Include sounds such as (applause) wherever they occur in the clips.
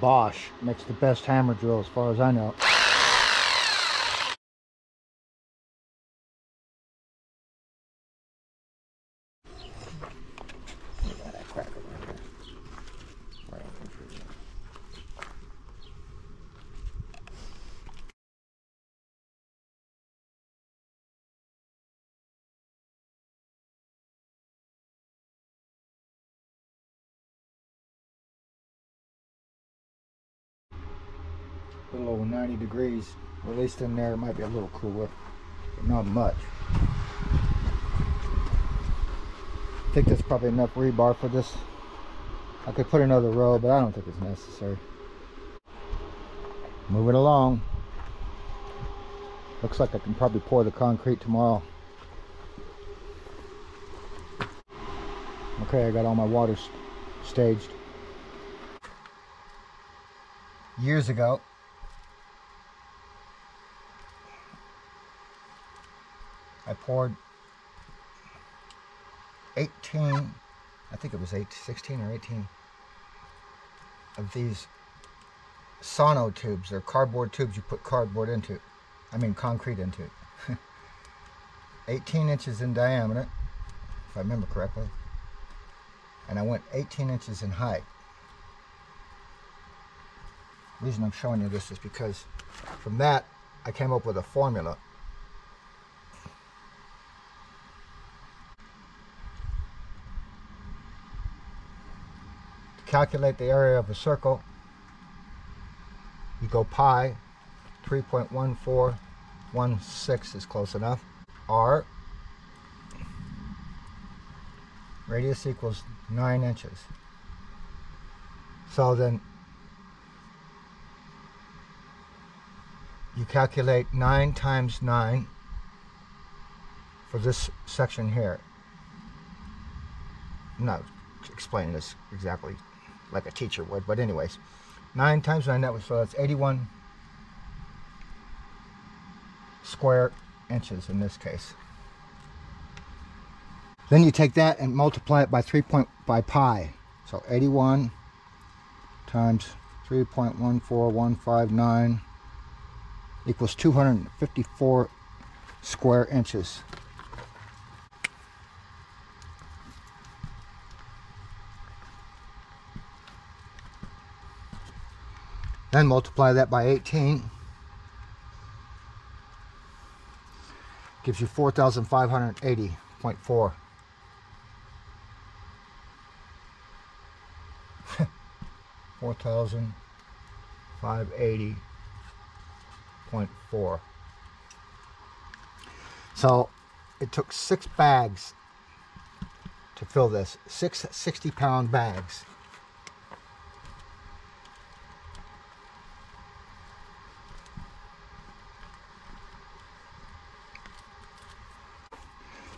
Bosch makes the best hammer drill as far as I know. a little over 90 degrees. Or at least in there it might be a little cooler, but not much. I think that's probably enough rebar for this. I could put another row, but I don't think it's necessary. Moving along. Looks like I can probably pour the concrete tomorrow. Okay, I got all my water st staged. Years ago, poured 18, I think it was 8, 16 or 18 of these sono tubes. They're cardboard tubes you put cardboard into. I mean concrete into (laughs) 18 inches in diameter, if I remember correctly. And I went 18 inches in height. The reason I'm showing you this is because from that I came up with a formula calculate the area of a circle, you go pi, 3.1416 is close enough. R, radius equals 9 inches. So then you calculate 9 times 9 for this section here. I'm not explaining this exactly like a teacher would. But anyways, 9 times 9, that was, so that's 81 square inches in this case. Then you take that and multiply it by 3 point by pi. So 81 times 3.14159 equals 254 square inches. Then multiply that by 18. Gives you 4,580.4. (laughs) Four thousand five eighty point four. So it took six bags to fill this. Six 60 pound bags.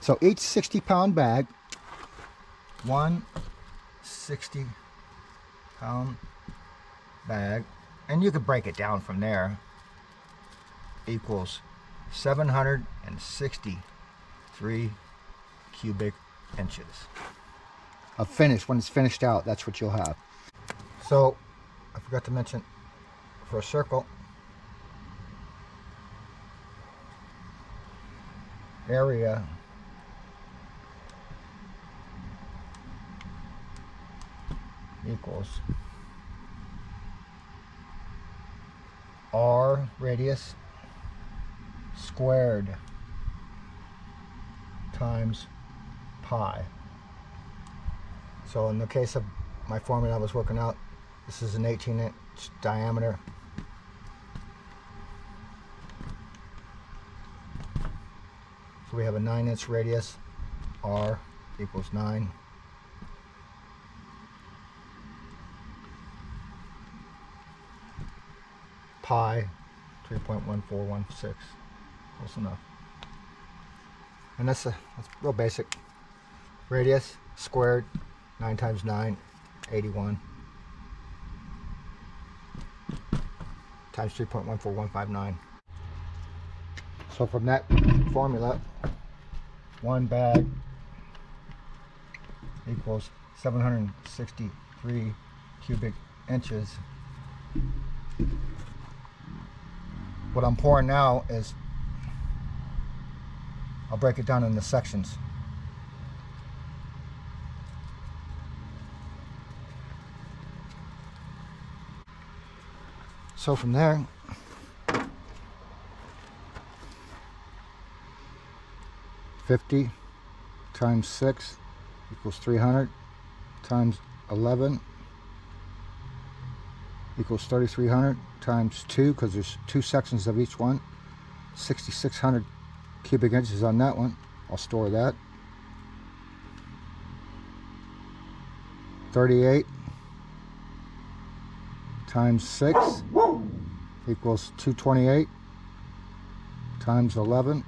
So each 60 pound bag, one 60 pound bag, and you could break it down from there, equals 763 cubic inches of finish. When it's finished out, that's what you'll have. So, I forgot to mention, for a circle, area equals r radius squared times pi. So in the case of my formula I was working out, this is an 18 inch diameter. So we have a 9 inch radius, r equals 9 pi 3.1416 close enough. And that's a that's real basic. Radius squared 9 times 9 81 times 3.14159 so from that formula one bag equals 763 cubic inches What I'm pouring now is, I'll break it down into sections. So from there, fifty times six equals three hundred times eleven equals 3300 times 2 because there's two sections of each one. 6600 cubic inches on that one. I'll store that. 38 times 6 equals 228 times 11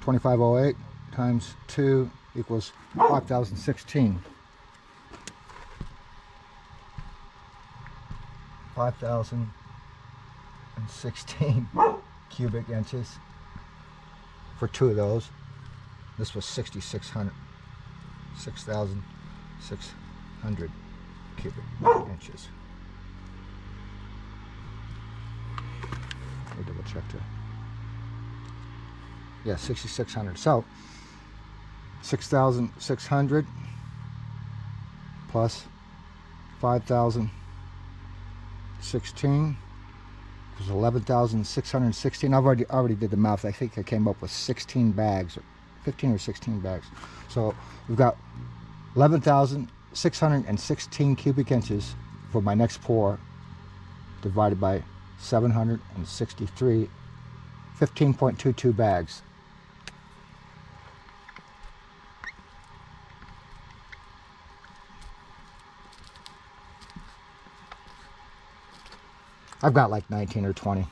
2508 times 2 equals 5016 5,016 (laughs) cubic inches for two of those. This was 6,600, 6,600 cubic inches. Let me double check. Yeah, 6,600. So, 6,600 plus 5,000 16 was 11,616. I've already already did the math. I think I came up with 16 bags, 15 or 16 bags. So we've got 11,616 cubic inches for my next pour divided by 763, 15.22 bags. I've got like 19 or 20.